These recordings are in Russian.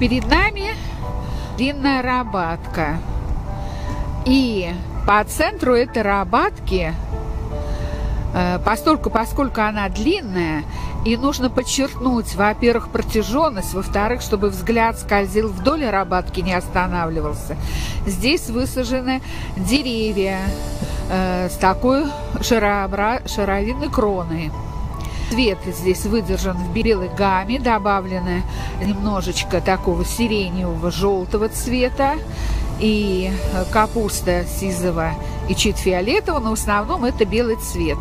перед нами длинная рабатка. И по центру этой рабатки, э, поскольку, поскольку она длинная, и нужно подчеркнуть, во-первых, протяженность, во-вторых, чтобы взгляд скользил вдоль рабатки, не останавливался. Здесь высажены деревья э, с такой шарообра... шаровидной кроной. Цвет здесь выдержан в белой гамме, добавлено немножечко такого сиреневого желтого цвета и капуста сизого и чуть фиолетового, но в основном это белый цвет.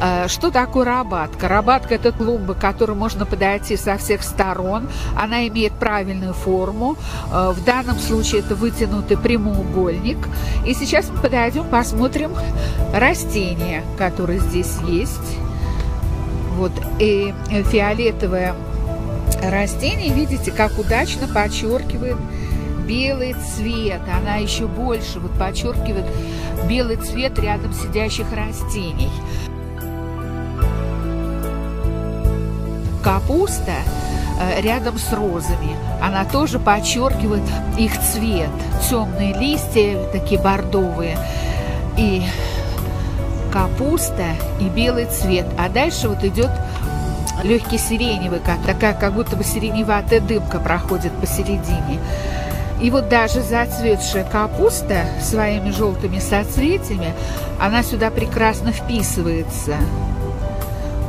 Э, что такое рабатка? Рабатка – это клумба, к которой можно подойти со всех сторон. Она имеет правильную форму. Э, в данном случае это вытянутый прямоугольник. И сейчас мы подойдем, посмотрим растения, которые здесь есть. Вот и фиолетовое растение, видите, как удачно подчеркивает белый цвет. Она еще больше вот подчеркивает белый цвет рядом сидящих растений. Капуста э, рядом с розами. Она тоже подчеркивает их цвет. Темные листья, такие бордовые. И капуста и белый цвет. А дальше вот идет легкий сиреневый, как, такая как будто бы сиреневатая дымка проходит посередине. И вот даже зацветшая капуста своими желтыми соцветиями, она сюда прекрасно вписывается.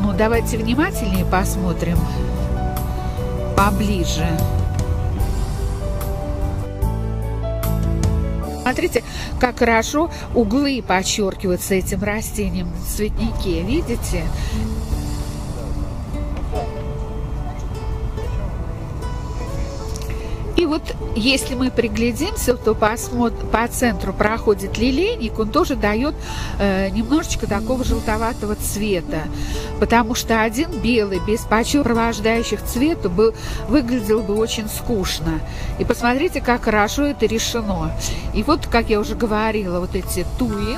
Ну, давайте внимательнее посмотрим поближе. Смотрите, как хорошо углы подчеркиваются этим растением в цветнике. Видите? И вот если мы приглядимся, то посмотр, по центру проходит лилейник, он тоже дает э, немножечко такого желтоватого цвета, потому что один белый без провождающих цвета был, выглядел бы очень скучно. И посмотрите, как хорошо это решено. И вот, как я уже говорила, вот эти туи,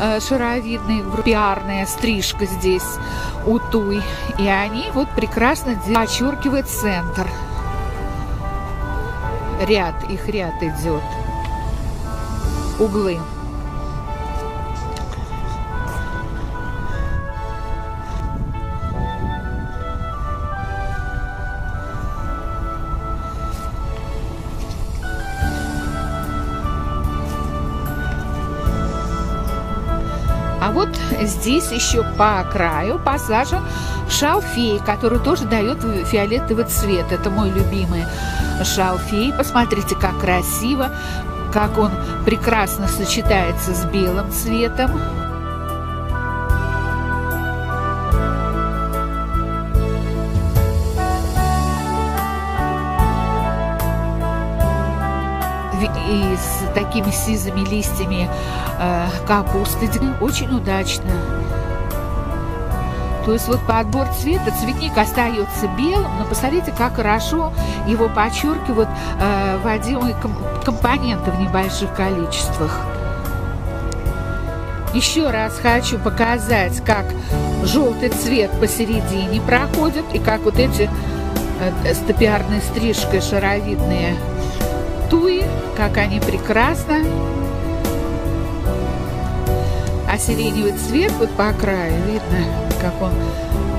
э, шаровидные, пиарная стрижка здесь у туй, и они вот прекрасно подчеркивают центр ряд, их ряд идет. Углы. А вот здесь еще по краю посажен шалфей, который тоже дает фиолетовый цвет. Это мой любимый шалфей. Посмотрите, как красиво, как он прекрасно сочетается с белым цветом. И с такими сизыми листьями э, капусты. Очень удачно. То есть вот подбор цвета, цветник остается белым, но посмотрите, как хорошо его подчеркивают э, вводимые ком компоненты в небольших количествах. Еще раз хочу показать, как желтый цвет посередине проходит и как вот эти э, стопиарной стрижкой шаровидные туи, как они прекрасно. А сиреневый цвет вот по краю видно, как он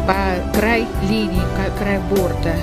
по край линии, край борта